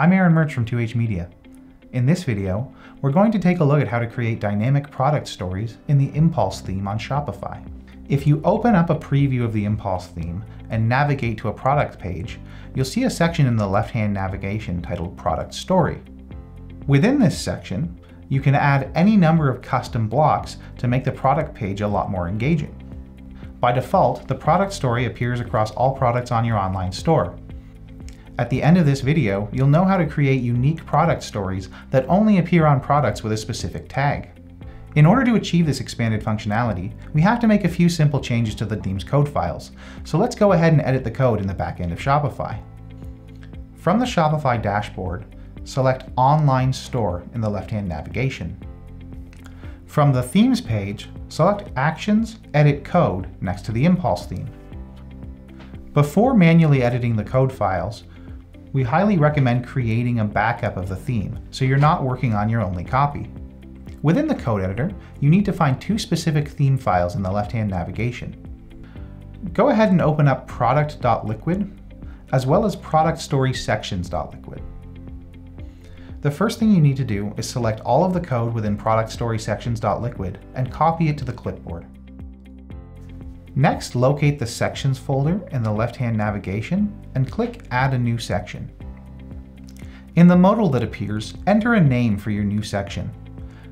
I'm Aaron Murch from 2H Media. In this video, we're going to take a look at how to create dynamic product stories in the Impulse theme on Shopify. If you open up a preview of the Impulse theme and navigate to a product page, you'll see a section in the left-hand navigation titled Product Story. Within this section, you can add any number of custom blocks to make the product page a lot more engaging. By default, the product story appears across all products on your online store. At the end of this video, you'll know how to create unique product stories that only appear on products with a specific tag. In order to achieve this expanded functionality, we have to make a few simple changes to the theme's code files, so let's go ahead and edit the code in the backend of Shopify. From the Shopify dashboard, select Online Store in the left-hand navigation. From the Themes page, select Actions, Edit Code next to the Impulse theme. Before manually editing the code files, we highly recommend creating a backup of the theme so you're not working on your only copy. Within the code editor, you need to find two specific theme files in the left-hand navigation. Go ahead and open up product.liquid as well as product story sections.liquid. The first thing you need to do is select all of the code within product story sections.liquid and copy it to the clipboard. Next, locate the Sections folder in the left-hand navigation and click Add a new section. In the modal that appears, enter a name for your new section.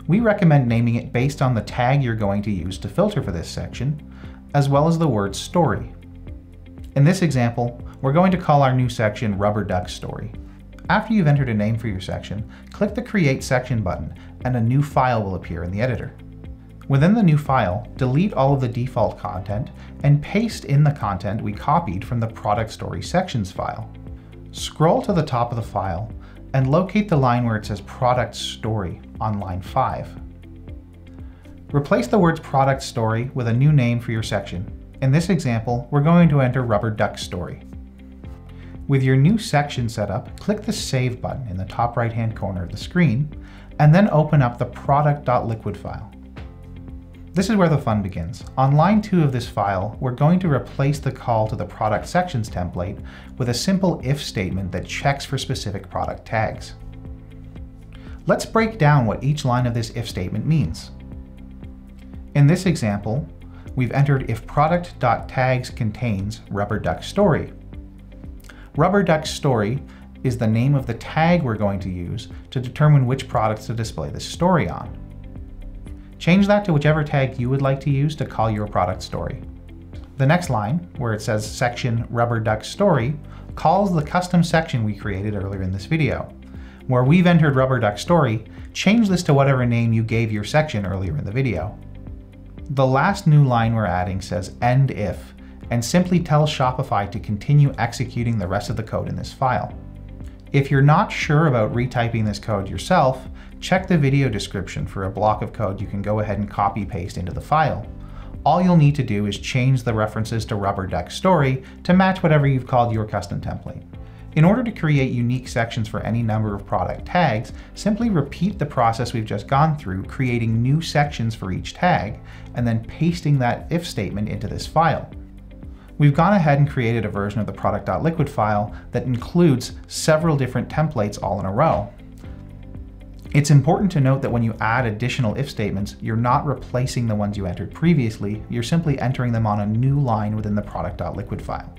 We recommend naming it based on the tag you're going to use to filter for this section, as well as the word story. In this example, we're going to call our new section Rubber Duck Story. After you've entered a name for your section, click the Create Section button and a new file will appear in the editor. Within the new file, delete all of the default content and paste in the content we copied from the Product Story Sections file. Scroll to the top of the file and locate the line where it says Product Story on line 5. Replace the words Product Story with a new name for your section. In this example, we're going to enter Rubber Duck Story. With your new section set up, click the Save button in the top right hand corner of the screen, and then open up the product.liquid file. This is where the fun begins. On line 2 of this file, we're going to replace the call to the product sections template with a simple if statement that checks for specific product tags. Let's break down what each line of this if statement means. In this example, we've entered if product.tags contains rubber duck story, Rubber Duck Story is the name of the tag we're going to use to determine which products to display this story on. Change that to whichever tag you would like to use to call your product story. The next line, where it says section Rubber Duck Story, calls the custom section we created earlier in this video. Where we've entered Rubber Duck Story, change this to whatever name you gave your section earlier in the video. The last new line we're adding says end if, and simply tell Shopify to continue executing the rest of the code in this file. If you're not sure about retyping this code yourself, check the video description for a block of code you can go ahead and copy paste into the file. All you'll need to do is change the references to Rubber Duck Story to match whatever you've called your custom template. In order to create unique sections for any number of product tags, simply repeat the process we've just gone through, creating new sections for each tag, and then pasting that if statement into this file. We've gone ahead and created a version of the product.liquid file that includes several different templates all in a row. It's important to note that when you add additional if statements, you're not replacing the ones you entered previously, you're simply entering them on a new line within the product.liquid file.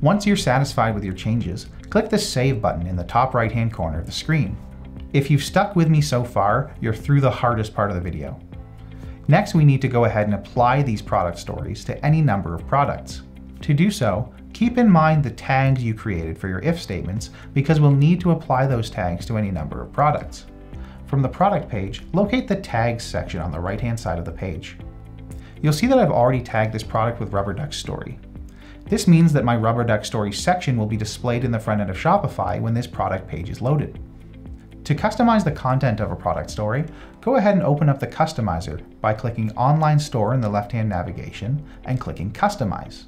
Once you're satisfied with your changes, click the Save button in the top right hand corner of the screen. If you've stuck with me so far, you're through the hardest part of the video. Next, we need to go ahead and apply these product stories to any number of products. To do so, keep in mind the tags you created for your if statements because we'll need to apply those tags to any number of products. From the product page, locate the tags section on the right-hand side of the page. You'll see that I've already tagged this product with Rubber Duck Story. This means that my Rubber Duck Story section will be displayed in the front end of Shopify when this product page is loaded. To customize the content of a product story, go ahead and open up the Customizer by clicking Online Store in the left-hand navigation and clicking Customize.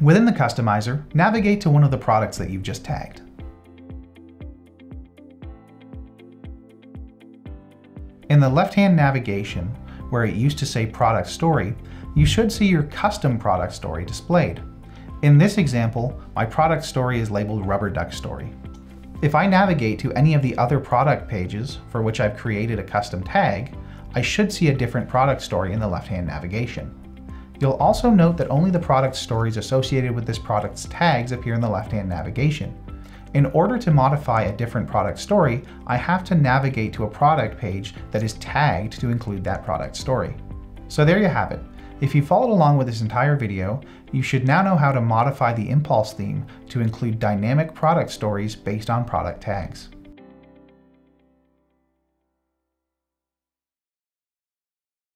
Within the Customizer, navigate to one of the products that you've just tagged. In the left-hand navigation, where it used to say Product Story, you should see your custom product story displayed. In this example, my product story is labeled Rubber Duck Story. If I navigate to any of the other product pages for which I've created a custom tag, I should see a different product story in the left-hand navigation. You'll also note that only the product stories associated with this product's tags appear in the left-hand navigation. In order to modify a different product story, I have to navigate to a product page that is tagged to include that product story. So there you have it. If you followed along with this entire video, you should now know how to modify the Impulse theme to include dynamic product stories based on product tags.